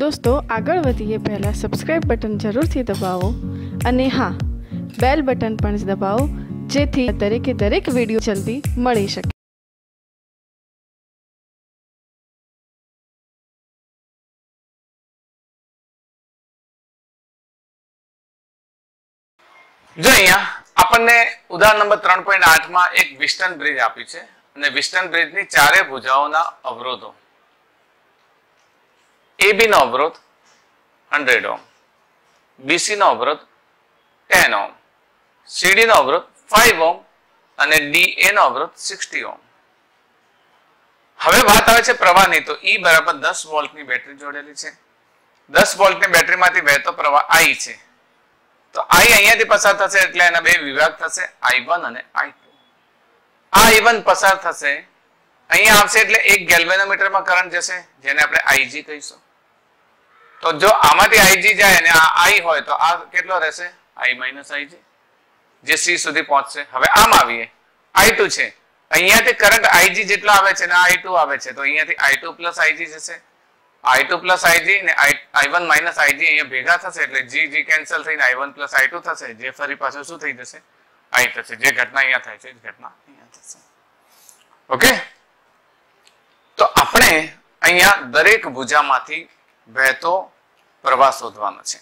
દોસ્તો, આગળ વધીએ પહેલાં સબસ્ક્રાઈબ બટન જરૂરથી દબાવો અને હા બેલ બટન પણ દબાવો, જેથી દરેકે દરેક વીડિયો જલ્દી મળી શકે. જો અહીંયા આપણને ઉદાહરણ નંબર ત્રણ પોઈન્ટ આઠમાં એક વિસ્ટન બ્રિજ આપ્યું છે. અને વિસ્ટન બ્રિજની ચારે ભુજાઓના અવરોધો. એબી નો અવરોધ હંડ્રેડ ઓમ બીસી નો અવરોધ ટેન ઓમ સીડી નો અવરોધ ફાઈવ ઓમ અને એ નો અવરોધ સિક્સટી ઓમ હવે વાત આવે છે પ્રવાહની, તો ઈ બરાબર દસ વોલ્ટની બેટરી જોડેલી છે. દસ વોલ્ટની બેટરીમાંથી વહેતો પ્રવાહ આઈ છે. તો આઈ અહીંયાથી પસાર થશે એટલે એના બે વિભાગ થશે આઈ વન અને આઈ ટુ આ આઈ વન પસાર થશે, અહીંયા આવશે એટલે એક ગેલ્વેનોમીટરમાં કરંટ જશે, જેને આપણે આઈજી કહીશું. તો જો આમાંથી આઈજી જાય અને આ આઈ હોય તો આ કેટલો રહેશે? આઈ માઇનસ આઈજી જે. સી સુધી પહોંચશે. હવે આમ આવીએ. આઈ ટુ છે. અહીંયાથી કરંટ આઈજી જેટલો આવે છે ને આઈ ટુ આવે છે. તો અહીંયાથી આઈ ટુ પ્લસ આઈજી જશે. આઈ ટુ પ્લસ આઈજી ને આઈ વન માઇનસ આઈજી અહીંયા ભેગા થશે એટલે જી જી કેન્સલ થઈને I one plus I two થશે. જે ફરી પાછું શું થઈ જશે? આઈ થશે. જે ઘટના અહીંયા થાય છે ઘટના અહીંયા થશે. ઓકે? તો આપણે અહીંયા દરેક ભુજામાંથી વહેતો પ્રવાહ શોધવાનો છે.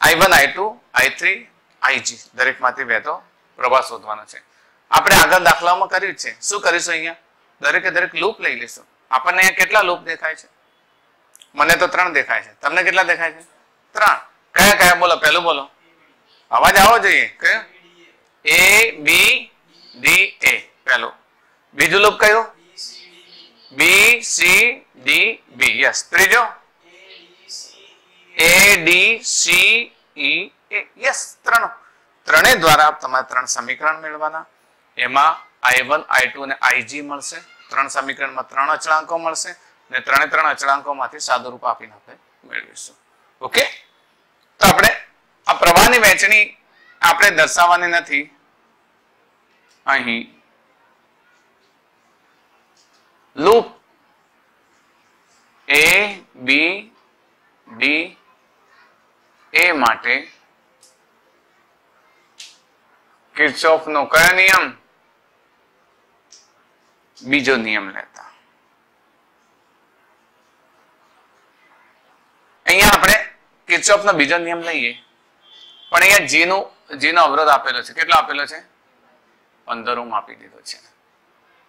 I one I two I three IG દરેકમાંથી વહેતો પ્રવાહ શોધવાનો છે. આપણે આગળ દાખલામાં કર્યું છે. શું કરીશું અહીંયા? દરેકે દરેક લૂપ લઈ લઈશું. આપણને અહીંયા કેટલા લૂપ દેખાય છે? મને તો ત્રણ દેખાય છે. તમને કેટલા દેખાય છે? ત્રણ. કયા કયા? બોલો, પહેલું બોલો. અવાજ આવો જોઈએ. કયો? એ બી ડી એ પહેલું. બીજું લૂપ કયું? B C D B yes ત્રીજો? A D C E A yes ત્રણ. ત્રણેય દ્વારા તમારે ત્રણ સમીકરણ મેળવવાના. એમાં આઈ વન આઈ ટુ અને આઈજી મળશે. ત્રણ સમીકરણમાં ત્રણ અચળાંકો મળશે ને ત્રણે ત્રણ અચળાંકોમાંથી સાદુરૂપ આપીને આપણે મેળવીશું. ઓકે તો આપણે આ પ્રવાહની વહેંચણી આપણે દર્શાવવાની નથી. અહીં. Loop A B D A માટે કિર્ચોફનો કયો નિયમ? બીજો નિયમ લેતા. અહીંયા આપણે કિર્ચોફનો બીજો નિયમ લઈએ. પણ અહીંયા જીનો જી નો અવરોધ આપેલો છે. કેટલો આપેલો છે? પંદર ઓમ આપી દીધો છે.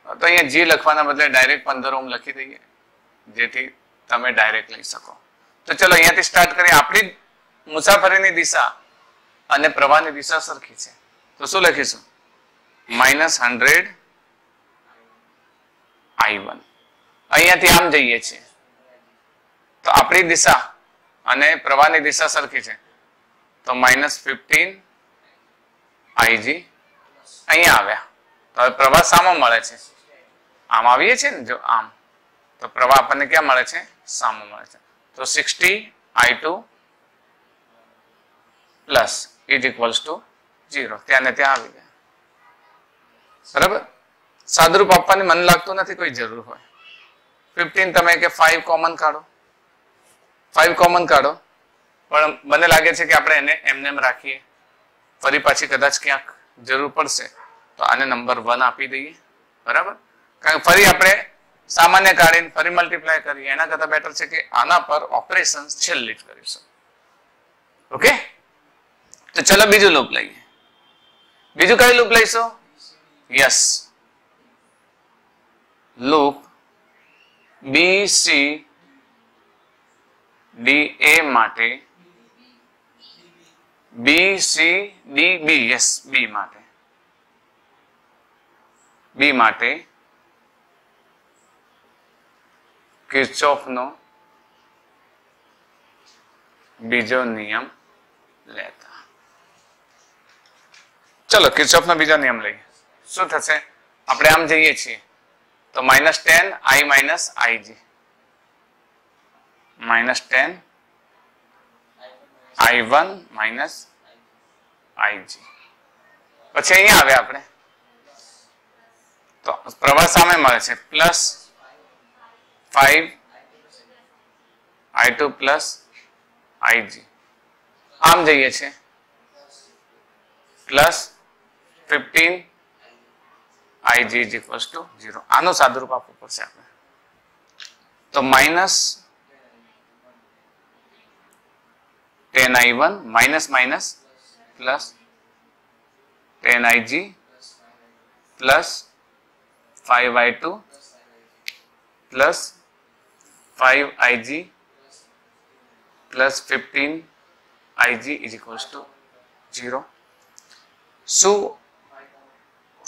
તો અહીંયા જી લખવાના બદલે ડાયરેક્ટ પંદર ઓમ લખી દઈએ. જેથી તમે ડાયરેક્ટ લઈ શકો. તો ચલો અહીંયાથી સ્ટાર્ટ કરીએ. આપણી મુસાફરીની દિશા અને પ્રવાહની દિશા સરખી છે. તો શું લખીશું? Minus hundred I one. અહીંયાથી આમ જઈએ છીએ. તો આપણી દિશા અને પ્રવાહની દિશા સરખી છે. તો માઇનસ ફિફ્ટીન આઈજી અહીંયા આવ્યા. તો હવે પ્રવાહ સામો મળે છે. આમ આવીએ છીએ ને? જો આમ. તો પ્રવાહ આપણને ક્યાં મળે છે? સામો મળે છે. તો sixty I two plus is equals to zero. ત્યાં ને ત્યાં આવી ગયા બરાબર? સાદરૂપ આપવાની મન લાગતું નથી, કોઈ જરૂર હોય. ફિફ્ટીન તમે કે ફાઈવ કોમન કાઢો. ફાઈવ કોમન કાઢો. પણ મને લાગે છે કે આપણે એને એમને એમ રાખીએ. ફરી પાછી કદાચ ક્યાંક જરૂર પડશે, તો આને નંબર વન આપી દઈએ. બરાબર? કારણ કે ફરી આપણે સામાન્ય કાઢીને ફરી મલ્ટીપ્લાય કરીએ. એના કરતાં બેટર છે કે આના પર ઓપરેશન છેલ્લી જ કરીશું. ઓકે તો ચલો બીજું લૂપ લઈએ બીજું કયું લૂપ લઈશું yes loop B C D A માટે B C D B yes B માટે બી માટે કિર્ચોફનો બીજો નિયમ લેતા ચલો કિર્ચોફનો બીજો નિયમ લઈએ શું થશે? આપણે આમ જઈએ છીએ. તો minus ten I minus IG minus ten I one minus IG પછી અહીંયા આવ્યા આપણે. તો પ્રવાહ સામે મળે છે. Plus five I two plus IG આમ જઈએ છે plus fifteen IG is equals to zero આનું સાદુરૂપ આપવું પડશે આપણે. તો minus ten I one minus minus plus ten IG plus five I two plus five IG plus fifteen IG is equals to zero શું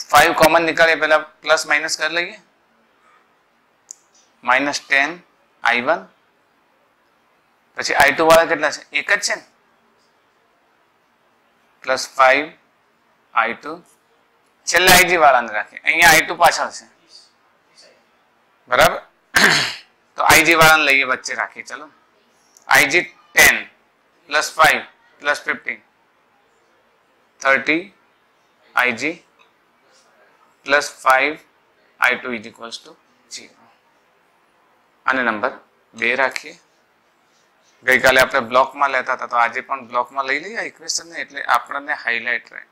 ફાઈવ કોમન નીકાળીએ પહેલા plus minus કરી લઈએ માઇનસ ટેન આઈ વન પછી આઈ two વાળા કેટલા છે એક જ છે ને પ્લસ ફાઈવ આઈ ટુ છેલ્લે આઈજી વાળાને રાખીએ અહીંયા આઈ ટુ પાછળ છે બરાબર તો આઈજી વાળાને લઈએ વચ્ચે રાખીએ ચલો IG ten plus five plus fifteen thirty IG plus five I two equals to to zero અને નંબર બે રાખીએ. ગઈકાલે આપણે બ્લોકમાં લેતા હતા, તો આજે પણ બ્લોકમાં લઈ લઈએ ઇક્વેશનને એટલે આપણને હાઇલાઇટ રહે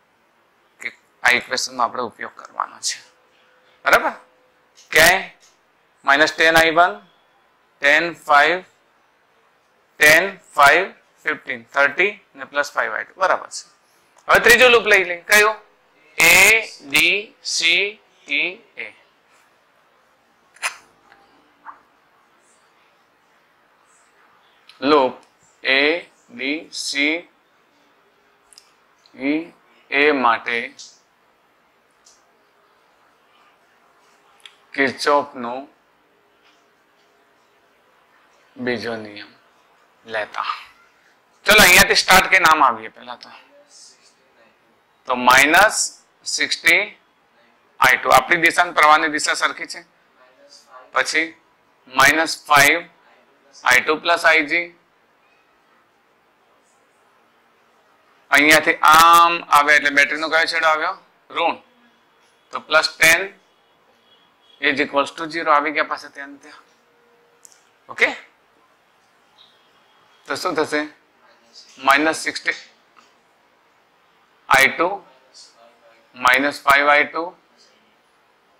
કે આ ઇક્વેશનનો આપણે ઉપયોગ કરવાનો છે. બરાબર? ક્યાંય? Minus ten I one ten five ten five fifteen thirty ને પ્લસ ફાઈવ આઈ બરાબર છે. હવે ત્રીજું લૂપ લઈ લઈએ. કયું? A D C E A loop A D C E A માટે કિર્ચોફનો બીજો નિયમ લેતા ચલો અહીંયાથી સ્ટાર્ટ કે નામ આવીએ પહેલા તો તો માઇનસ સિક્સટી આઈ આપણી દિશા પ્રવાહની દિશા સરખી છે? પછી minus five I two plus IG અહીંયાથી આમ આવે એટલે બેટરીનો કયો છેડો આવ્યો? ઋણ. તો plus ten is equals to zero આવી ગયા પાસે ત્યાં ત્યાં ઓકે તો શું થશે? Minus sixty I two minus five I two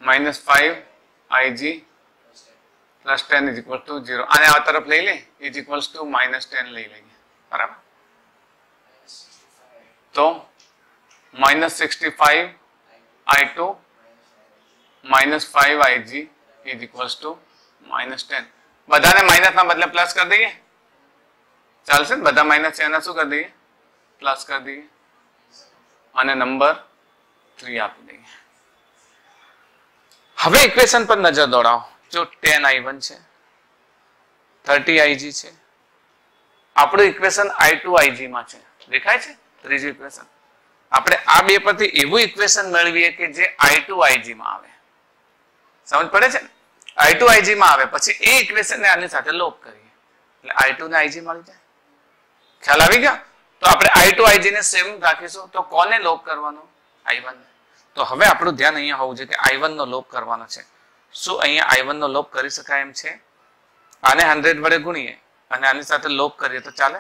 minus five IG plus ten is equal to zero આને આ તરફ લઈ લે is equals to minus ten લઈ લઈએ બરાબર તો minus sixty five I two minus five IG is equals to minus ten બધાને માઇનસ ના બદલે પ્લસ કરી દઈએ ચાલશે ને બધા માઇનસ છે એના શું કરી દઈએ પ્લસ કરી દઈએ અને નંબર થ્રી આપી દઈએ હવે ઇક્વેશન પર નજર દોડાવો. જો ટેન આઈ વન છે થર્ટી આઈજી છે, આપણું ઇક્વેશન આઈ ટુ આઈજીમાં છે. દેખાય છે? ત્રીજું ઇક્વેશન આપણે આ બે પરથી એવું ઇક્વેશન મેળવીએ કે જે આઈ ટુ આઈજીમાં આવે. સમજ પડે છે આઈ ટુ આઈજીમાં આવે, પછી એ ઇક્વેશન ને આની સાથે લોપ કરીએ. એટલે આઈ ટુ ને આઈજી મળી જાય. ખ્યાલ આવી ગયો? તો આપણે આઈ ટુ આઈજી ને સેમ રાખીશું. તો કોને લોપ કરવાનો? I one. તો હવે આપણું ધ્યાન અહીંયા હોવું જોઈએ કે આઈ વન નો લોપ કરવાનો છે. શું અહીંયા આઈ વન નો લોપ કરી શકાય એમ છે? આને હંડ્રેડ વડે ગુણીએ અને આની સાથે લોપ કરીએ તો ચાલે?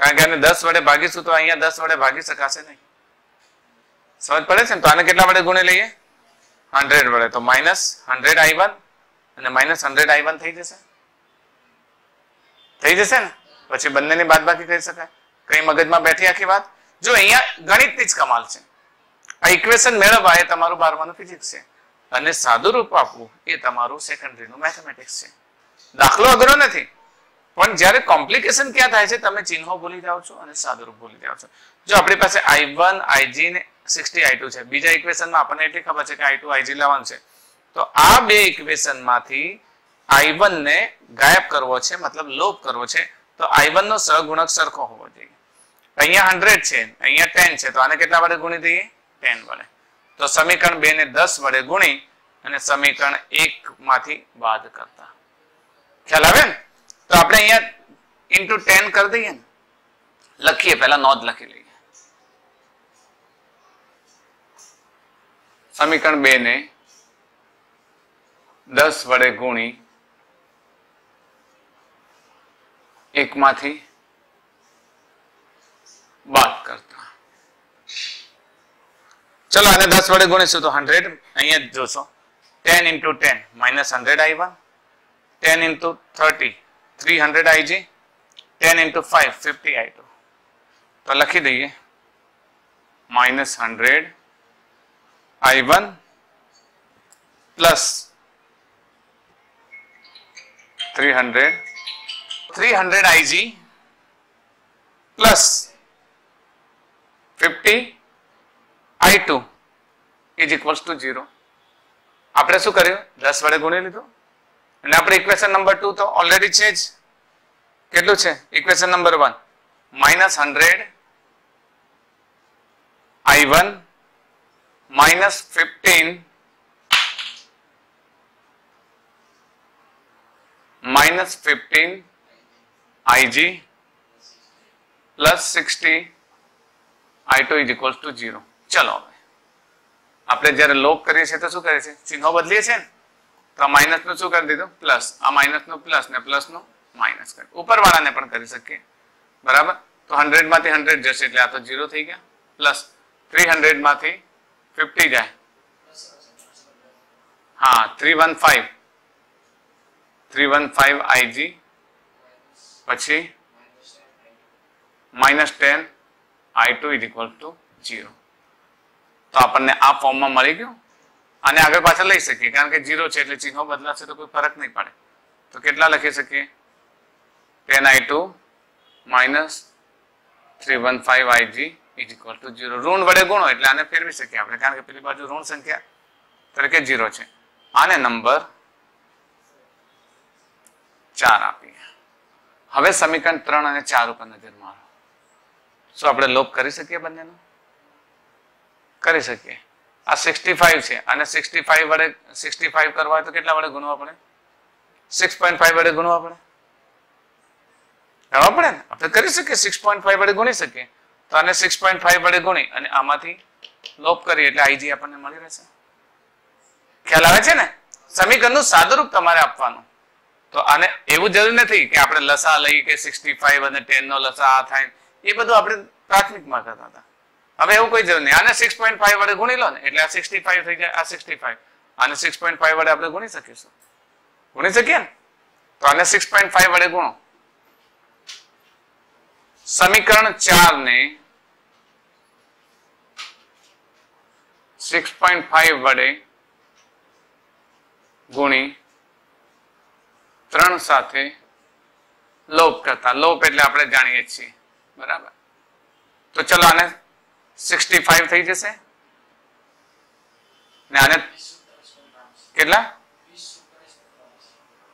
કારણ કે આને દસ વડે ભાગીશું તો અહીંયા દસ વડે ભાગી શકાશે નહીં. સમજ પડે છે ને? તો આને કેટલા વડે ગુણી લઈએ? હંડ્રેડ વડે. તો માઇનસ હંડ્રેડ આઈ વન અને માઇનસ હંડ્રેડ આઈ વન થઈ જશે. થઈ જશે ને? પછી બંનેની બાદબાકી કરી શકાય. કઈ મગજમાં બેઠી આખી વાત? જો અહીંયા ગણિતની જ કમાલ છે. આ ઇક્વેશન મેળવવા એ તમારું બારમાનું ફિઝિક્સ છે. અને સાદું રૂપ આપવું એ તમારું સેકન્ડરીનું મેથેમેટિક્સ છે. દાખલો અઘરો નથી. પણ જ્યારે કોમ્પ્લિકેશન ક્યાં થાય છે? તમે ચિહ્નો ભૂલી જાઓ છો અને સાદુરૂપ ભૂલી જાઓ છો. જો આપણી પાસે આઈ વન આઈજી ને સિક્સટી આઈ ટુ છે. બીજા ઇક્વેશનમાં આપણને એટલી ખબર છે કે આઈ ટુ આઈજી લેવાનું છે. તો આ બે ઇક્વેશનમાંથી આઈ વન ને ગાયબ કરવો છે, મતલબ લોપ કરવો છે, તો આઈ વન નો સહગુણક સરખો હોવો જોઈએ. અહીંયા હંડ્રેડ છે, અહીંયા ટેન છે. તો આને કેટલા વડે ગુણી દઈએ? ટેન વડે. તો સમીકરણ બે ને દસ વડે ગુણી અને સમીકરણ એક માંથી બાદ કરતા. ખ્યાલ આવે ને? તો આપણે અહીંયા ઇન્ટુ ટેન કરી દઈએ ને. લખીએ પહેલા, નોંધ લખી લઈએ. સમીકરણ બે ને દસ વડે ગુણી એકમાંથી બાદ કરતા ચલો આને દસ વડે ગુણીશું તો હંડ્રેડ અહીંયા જ જોશો ten into ten minus hundred I one ten into thirty three hundred IG ten into five fifty I two તો લખી દઈએ minus hundred I one plus three hundred three hundred IG plus fifty I two is equals to zero આપણે શું કર્યું? દસ વડે ગુણી લીધું. અને આપણે ઇક્વેશન નંબર ટુ તો ઓલરેડી છે જ. કેટલું છે? Equation number one minus hundred I one minus fifteen minus fifteen IG plus sixty I two is equals to zero ચલો હવે આપણે જ્યારે લોક કરીએ છીએ તો શું કરીએ છીએ ચિહ્નો બદલીએ છીએ ને તો આ માઇનસનું શું કરી દીધું પ્લસ આ માઇનસનું પ્લસ ને પ્લસનું માઇનસ કરી ઉપરવાળાને પણ કરી શકીએ બરાબર તો હંડ્રેડમાંથી હંડ્રેડ જશે એટલે આ તો ઝીરો થઈ ગયા પ્લસ થ્રી હંડ્રેડમાંથી ફિફ્ટી જાય હા three one five three one five IG પછી minus ten I two is equal to zero તો આપણને આ ફોર્મમાં મળી ગયું અને આગળ પાછળ લઈ શકીએ. કારણ કે જીરો છે એટલે ચિહ્નો બદલાશે તો કોઈ ફરક નહીં પડે. તો કેટલા લખી શકીએ? Ten I two minus three one five I G is equal to zero ઋણ વડે ગુણો એટલે આને ફેરવી શકીએ આપણે. કારણ કે પેલી બાજુ ઋણ સંખ્યા તરીકે ઝીરો છે. આને નંબર ચાર આપીએ. હવે સમીકરણ ત્રણ અને ચાર ઉપર નજર મારો. શું આપણે લોપ કરી શકીએ બંનેનો? કરી શકીએ. આ સિક્સટી ફાઈવ છે. અને સિક્સટી ફાઈવ વડે સિક્સટી ફાઈવ કરવા હોય તો કેટલા વડે ગુણવા પડે? સિક્સ પોઈન્ટ ફાઈવ વડે ગુણવા પડે. કરવા પડે ને આપણે કરી શકીએ. સિક્સ પોઈન્ટ ફાઈવ વડે ગુણી શકીએ. તો આને સિક્સ પોઈન્ટ ફાઈવ વડે ગુણી અને આમાંથી લોપ કરીએ એટલે આઈજી આપણને મળી રહેશે. ખ્યાલ આવે છે ને? સમીકરણનું સાદુરૂપ તમારે આપવાનું. તો આને એવું જરૂર નથી કે આપણે લસા લઈ કે સિક્સટી ફાઈવ અને ટેન નો લસા આ થાય. એ બધું આપણે પ્રાથમિકમાં કરતા હતા. હવે એવું કોઈ જરૂર નહીં. આને સિક્સ પોઈન્ટ ફાઈવ વડે ગુણી લો ને, એટલે આ સિક્સટી ફાઈવ થઈ જાય, આ સિક્સટી ફાઈવ આને સિક્સ પોઈન્ટ ફાઈવ વડે આપણે ગુણી શકીશું ગુણી શકીએ ને? તો આને સિક્સ પોઈન્ટ ફાઈવ વડે ગુણો. સમીકરણ ચાર ને સિક્સ પોઈન્ટ ફાઈવ વડે ગુણી ત્રણ સાથે લોપ કરતા. લોપ એટલે આપણે જાણીએ છીએ. બરાબર? તો ચલો આને સિક્સટી ફાઈવ થઈ જશે? ને આને કેટલા?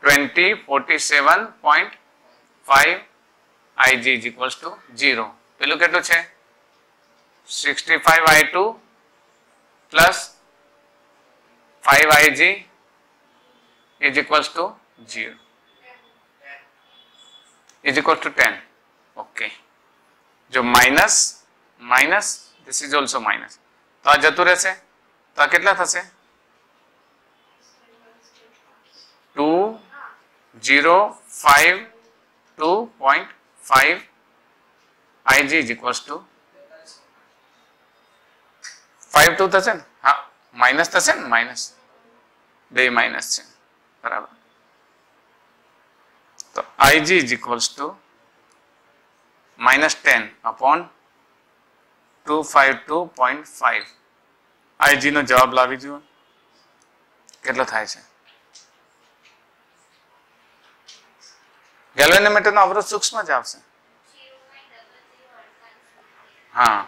Twenty forty seven point five IG is equals to zero પેલું કેટલું છે? Sixty five I two plus five IG is equals to zero is equal to ten okay જો minus minus this is also minus. તો આ જતું રહેશે? તો આ કેટલા થશે? Two zero five two point five થશે ને? હા માઇનસ થશે ને? માઇનસ બે માઇનસ છે. બરાબર. તો IG is equals to minus ten upon two five two જવાબ લાવી જુઓ. કેટલો થાય છે? ગેલ્વેનોમીટર નો અવરોધ સૂક્ષ્મ જ આવશે. હા.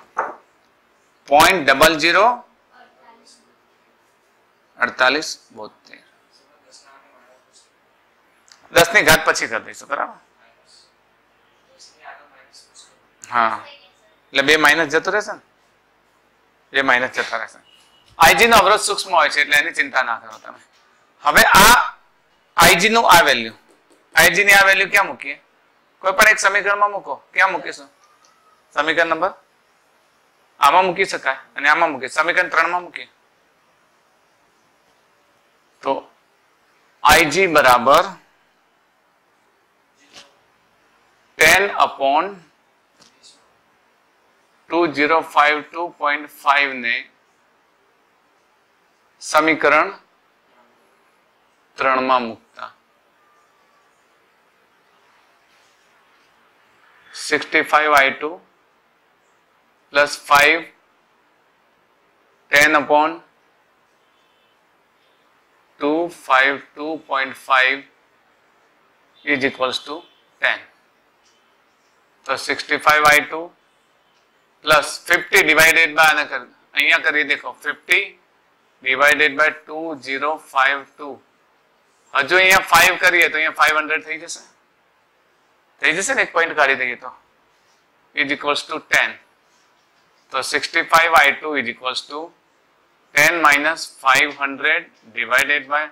પોઈન્ટ ડબલ જીરો અડતાલીસ બોતેર. દસની ઘાત પછી કરી દઈશું, બરાબર? હા. એટલે બે માઇનસ જતો રહેશે ને? બે માઇનસ જતા રહેશે. આઈજી નો અવરોધ સૂક્ષ્મ હોય છે એટલે એની ચિંતા ના કરો તમે. હવે આ આઈજી નું આ વેલ્યુ આઈજી ની આ વેલ્યુ ક્યાં મૂકીએ? કોઈ પણ એક સમીકરણમાં મૂકો. ક્યાં મૂકીશું? સમીકરણ નંબર? આમાં મૂકી શકાય અને આમાં મૂકી સમીકરણ ત્રણમાં મૂકીએ. તો આઈજી બરાબર ten upon two zero five two point five ને સમીકરણ ત્રણમાં મૂકતા. Sixty five I two plus five ten upon two five two point five is equals to ten. તો 65 i2 plus fifty divided by આને કરી અહીંયા કરી દેખો. Fifty divided by two zero five two હજુ અહીંયા ફાઇવ કરીએ તો અહીંયા ફાઇવ હંડ્રેડ થઈ જશે. થઈ જશે ને? એક પોઈન્ટ કાઢી દઈએ તો. ઇઝ ઇક્વલ્સ ટુ ટેન તો sixty five I two is equals to ten minus five hundred divided by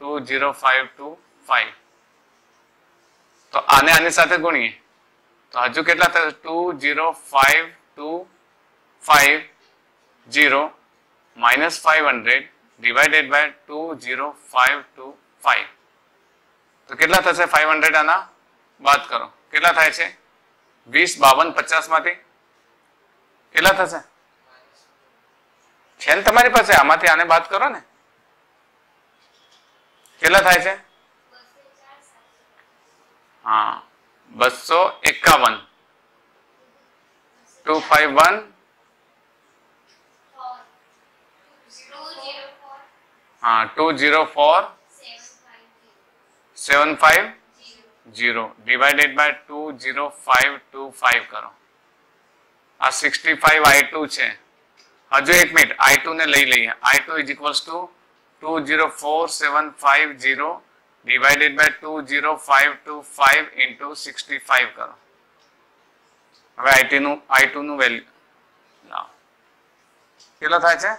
two zero five two five તો આને આની સાથે ગુણીએ. તો હજુ કેટલા થશે? Two zero five 2 5 0 minus 500 divided by 20525 તો કેટલા થશે 500 આના બાદ કરો કેટલા થાય છે 20 52 50 માંથી કેટલા થશે છે ને તમારી પાસે આમાંથી આને બાદ કરો ને કેટલા થાય છે હા બસો એકાવન ટુ ફાઈવ વન હા two zero four seven five zero divided by two zero five two five કરો આ સિક્સટી ફાઈવ આઈ ટુ છે હજુ એક મિનિટ આઈ ટુ ને લઈ લઈએ I two is equals to two zero four seven five zero divided by 20525 into 65 કરો હવે IT નું I2 નું વેલ્યુ ના કેટલો થાય છે?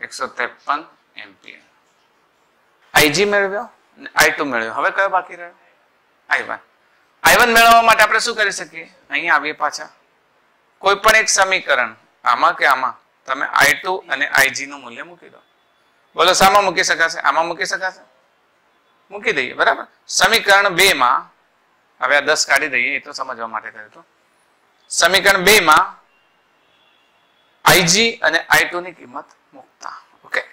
એકસો ત્રેપન એમપીએ આઈજી મેળવ્યો? I2 મેળવ્યો. હવે કયો બાકી રહ્યો? I1 I1 મેળવવા માટે આપણે શું કરી શકીએ? અહીંયા આવીએ પાછા. કોઈ પણ એક સમીકરણ આમાં કે આમાં તમે I2 અને આઈજી નું મૂલ્ય મૂકી દો. બોલો શામાં મૂકી શકાશે? આમાં મૂકી શકાશે? મૂકી દઈએ બરાબર? સમીકરણ બે માં હવે આ દસ કાઢી દઈએ, એ તો સમજવા માટે કર્યું હતું. સમીકરણ બે માં આઈજી અને આઈ ની કિંમત મૂકતા. ઓકે.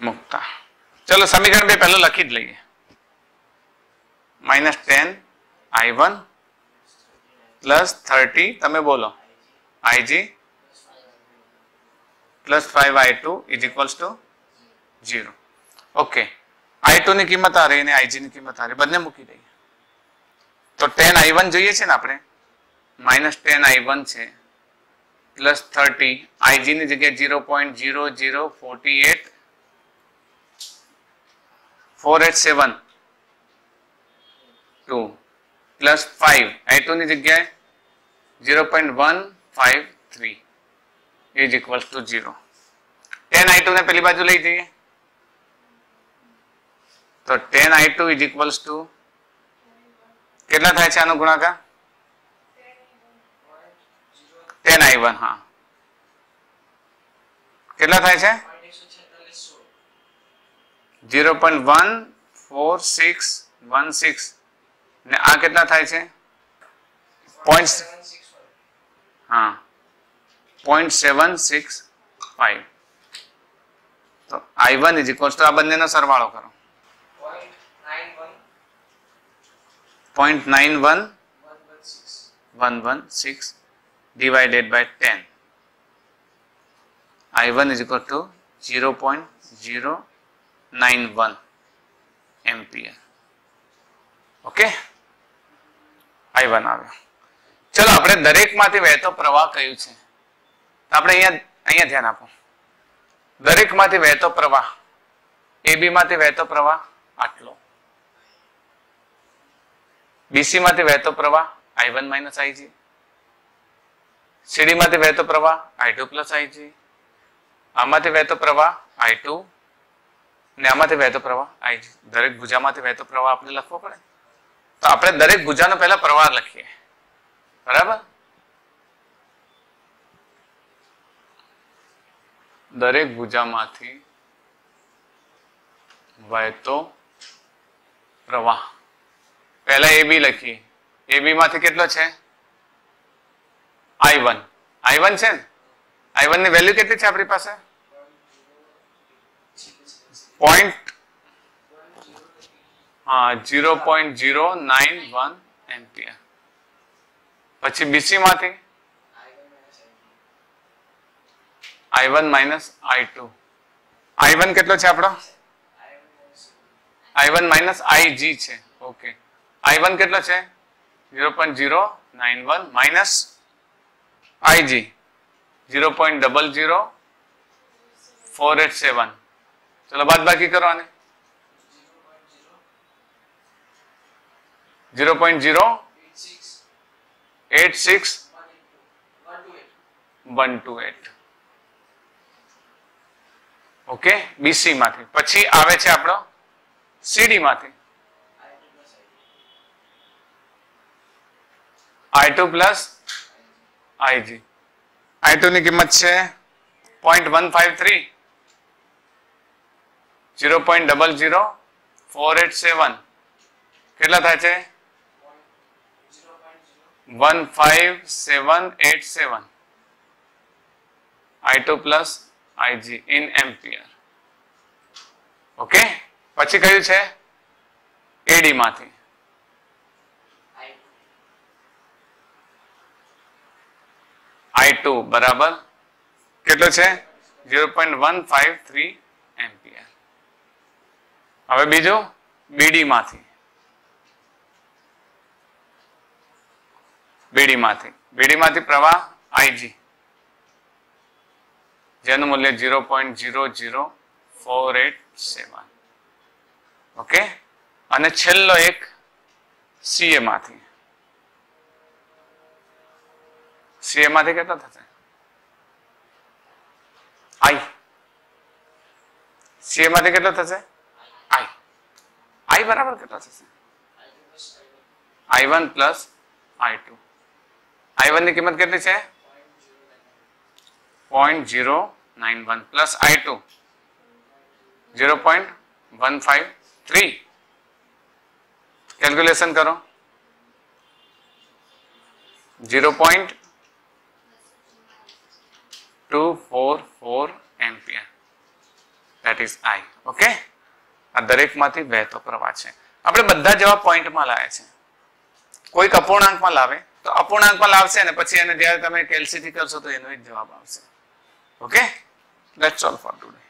મુકતા. ચલો સમીકરણ બે પહેલું લખી જ લઈએ. Minus ten I one plus thirty તમે બોલો IG plus five I two is equals to zero okay I two ની કિંમત આ રહી અને આઈજી ની કિંમત આ રહી બંને મૂકી દઈએ તો ટેન આઈ વન જોઈએ છે ને આપણે? માઇનસ ટેન આઈ વન છે પ્લસ થર્ટી આઈજી ની જગ્યાએ zero point zero zero forty eight four eight seven two plus five I two ની જગ્યાએ zero point one five three is equals to zero ten I two ને પેલી બાજુ લઈ જઈએ તો ten I two is equals to કેટલા થાય છે આનો ગુણાકાર ટેન આઈ વન હા કેટલા થાય છે zero point one four six one six ને આ કેટલા થાય છે? પોઈન્ટ હા. પોઈન્ટ સેવન સિક્સ ફાઈવ તો I one is equals to આ બંનેનો સરવાળો કરો. Point nine one one one six divided by 10 i1 is equal to 0.091 ampere. Okay i1 આવ્યો ચલો, આપણે દરેકમાંથી વહેતો પ્રવાહ કયું છે? આપણે અહીંયા અહીંયા ધ્યાન આપો. દરેકમાંથી વહેતો પ્રવાહ એબી માંથી વહેતો પ્રવાહ, આટલો. બીસી માંથી વહેતો પ્રવાહ, I one minus IG CD માંથી વહેતો પ્રવાહ, આઈ ટુ પ્લસ આઈજી આમાંથી વહેતો પ્રવાહ, આઈ ટુ. ને આમાંથી વહેતો પ્રવાહ આઈજી દરેક ભુજામાંથી વહેતો પ્રવાહ આપણે લખવો પડે? તો આપણે દરેક ભુજાનો પહેલા પ્રવાહ લખીએ. બરાબર? દરેક ભુજામાંથી વહેતો પ્રવાહ. પહેલા એ બી લખીએ. એ માંથી કેટલો છે? આઈ વન આઈ વન છે આઈ વનની વેલ્યુ કેટલી છે આપણી પાસે? Point zero point zero nine one ampere પછી બીસી માંથી? I one minus I two I one કેટલો છે આપણો? આઈ વન માઇનસ આઈ જી છે. ઓકે આઈ વન કેટલો છે? Zero point zero nine one minus I G zero point double zero four eight seven ચલો બાદ બાકી કરો આને zero point zero eight six one two eight okay BC માંથી પછી આવે છે આપણો? સીડી માંથી। I two plus IG I two ની કિંમત છે point one five three zero point double zero four eight seven. કેટલા થાય છે? One five seven eight seven I plus IG in ampere okay પછી કયું છે? એડી માંથી. આઈ ટુ બરાબર? કેટલો છે? Zero point one five three ampere હવે બીજું બીડી માંથી. બીડી માંથી પ્રવાહ આઈજી જેનું મૂલ્ય zero point zero zero four eight seven. Okay? અને છેલ્લો એક સીએ માંથી સીએ માંથી કેટલો થશે? આઈ. સીએ માંથી કેટલો થશે? આઈ. આઈ બરાબર કેટલો થશે? I one plus I two. I વનની કિંમત કેટલી છે? Point zero nine one plus I two zero point one five three calculation કરો. Zero point two four four ampere that is I okay આ દરેકમાંથી વહેતો પ્રવાહ છે. આપણે બધા જવાબ પોઈન્ટમાં લાવે છે. કોઈક અપૂર્ણાંકમાં લાવે. તો અપૂર્ણાંકમાં લાવશે અને પછી એને જ્યારે તમે કેલ્સીથી કરશો તો એનો જવાબ આવશે. Okay let's all for today